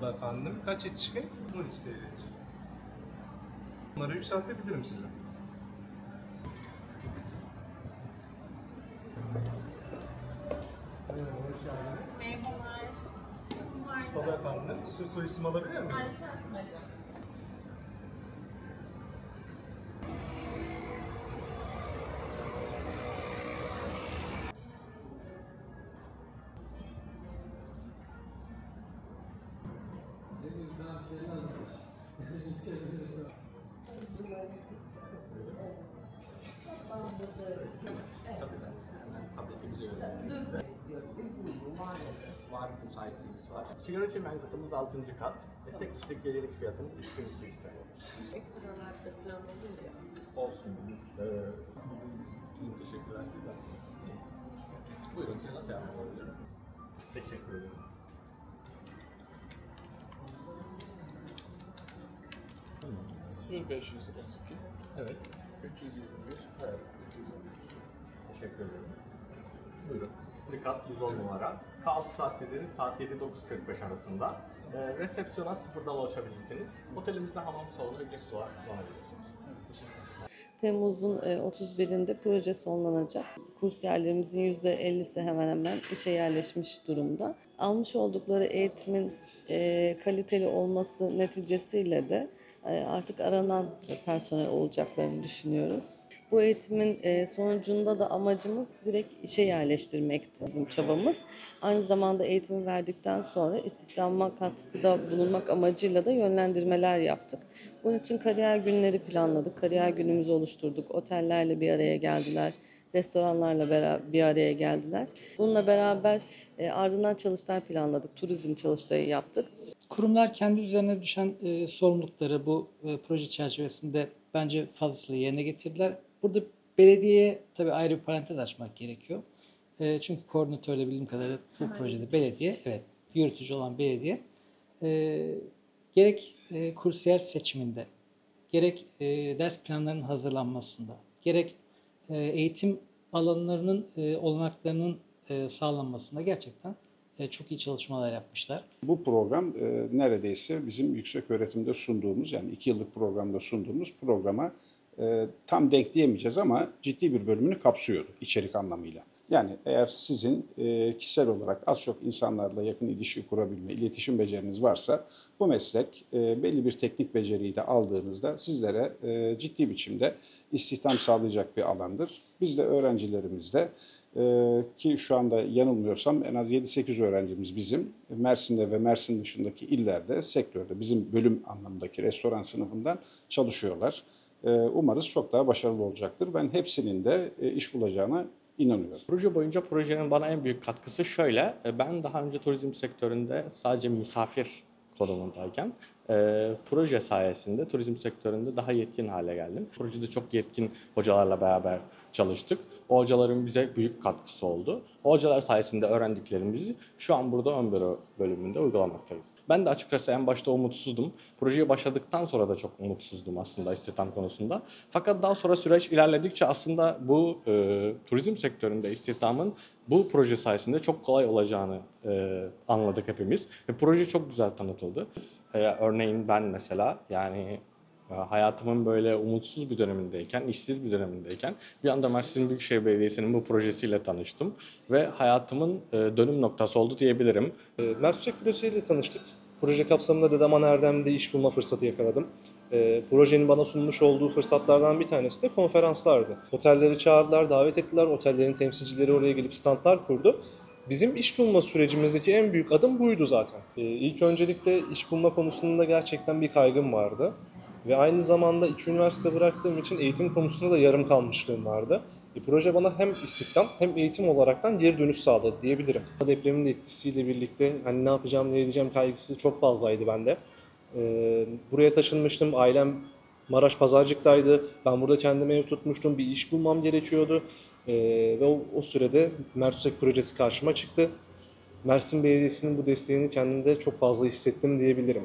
Tabii efendim. Kaç yetişkin? 12 TL. Bunları yükseltebilirim size. Merhaba, hoş geldiniz. Merhabalar. Tabii efendim. İsim soy isim alabilir miyim? Ayşe Atmaca. Hemen tabletimizi göndereyim. Var müsaitliğimiz var. Sigara için katımız 6. kat ve tek kişilik gecelik fiyatımız 3200 TL. Ekstralarda falan olur ya. Olsun biz. Ee, teşekkürler. Siz nasılsınız? Buyurun size nasıl yardımcı olabilirim? Teşekkür ederim. 0532 Evet. 321 Evet. 211. Teşekkür ederim. Buyurun. Kat 110 numara. Kahvaltı saatleri saat 7-9.45 arasında. Ee, resepsiyona sıfırdan ulaşabilirsiniz. Otelimizde hamam salonu ücretsiz olarak kullanabilirsiniz. Temmuz'un e, 31'inde proje sonlanacak. Kursiyerlerimizin %50'si hemen hemen işe yerleşmiş durumda. Almış oldukları eğitimin e, kaliteli olması neticesiyle de e, artık aranan personel olacaklarını düşünüyoruz. Bu eğitimin e, sonucunda da amacımız direkt işe yerleştirmekti bizim çabamız. Aynı zamanda eğitimi verdikten sonra istihdama katkıda bulunmak amacıyla da yönlendirmeler yaptık. Bunun için kariyer günleri planladık. Kariyer günümüzü oluşturduk. Otellerle bir araya geldiler. Restoranlarla bir araya geldiler. Bununla beraber e, ardından çalıştay planladık. Turizm çalıştayı yaptık. Kurumlar kendi üzerine düşen e, sorumlulukları bu e, proje çerçevesinde bence fazlasıyla yerine getirdiler. Burada belediyeye tabii ayrı bir parantez açmak gerekiyor. E, çünkü koordinatörle bildiğim kadarıyla bu projede belediye, evet yürütücü olan belediye e, gerek e, kursiyer seçiminde, gerek e, ders planlarının hazırlanmasında, gerek e, eğitim alanlarının e, olanaklarının e, sağlanmasında gerçekten çok iyi çalışmalar yapmışlar. Bu program e, neredeyse bizim yüksek öğretimde sunduğumuz yani iki yıllık programda sunduğumuz programa e, tam denk diyemeyeceğiz ama ciddi bir bölümünü kapsıyordu içerik anlamıyla. Yani eğer sizin e, kişisel olarak az çok insanlarla yakın ilişki kurabilme, iletişim beceriniz varsa bu meslek e, belli bir teknik beceriyi de aldığınızda sizlere e, ciddi biçimde istihdam sağlayacak bir alandır. Biz de öğrencilerimizde ee, ki şu anda yanılmıyorsam en az 7-8 öğrencimiz bizim Mersin'de ve Mersin dışındaki illerde sektörde bizim bölüm anlamındaki restoran sınıfından çalışıyorlar. Ee, umarız çok daha başarılı olacaktır. Ben hepsinin de e, iş bulacağına inanıyorum. Proje boyunca projenin bana en büyük katkısı şöyle. e, Ben daha önce turizm sektöründe sadece misafir konumundayken e, proje sayesinde turizm sektöründe daha yetkin hale geldim. Projede çok yetkin hocalarla beraber çalıştık. O hocaların bize büyük katkısı oldu. O hocalar sayesinde öğrendiklerimizi şu an burada ön bölümünde uygulamaktayız. Ben de açıkçası en başta umutsuzdum. Projeye başladıktan sonra da çok umutsuzdum aslında istihdam konusunda. Fakat daha sonra süreç ilerledikçe aslında bu e, turizm sektöründe istihdamın bu proje sayesinde çok kolay olacağını e, anladık hepimiz. Ve proje çok güzel tanıtıldı. E, örneğin ben mesela yani e, hayatımın böyle umutsuz bir dönemindeyken, işsiz bir dönemindeyken bir anda Mersin Büyükşehir Belediyesi'nin bu projesiyle tanıştım. Ve hayatımın e, dönüm noktası oldu diyebilirim. E, Tüsek projesiyle tanıştık. Proje kapsamında Dedeman Erdem'de iş bulma fırsatı yakaladım. Projenin bana sunmuş olduğu fırsatlardan bir tanesi de konferanslardı. Otelleri çağırdılar, davet ettiler. Otellerin temsilcileri oraya gelip standlar kurdu. Bizim iş bulma sürecimizdeki en büyük adım buydu zaten. E, ilk öncelikle iş bulma konusunda gerçekten bir kaygım vardı. Ve aynı zamanda iki üniversite bıraktığım için eğitim konusunda da yarım kalmışlığım vardı. E, proje bana hem istihdam hem eğitim olaraktan geri dönüş sağladı diyebilirim. Depremin de etkisiyle birlikte hani ne yapacağım ne edeceğim kaygısı çok fazlaydı bende. E, buraya taşınmıştım. Ailem Maraş Pazarcık'taydı. Ben burada kendime ev tutmuştum. Bir iş bulmam gerekiyordu. E, ve o, o sürede Mertusek projesi karşıma çıktı. Mersin Belediyesi'nin bu desteğini kendimde çok fazla hissettim diyebilirim.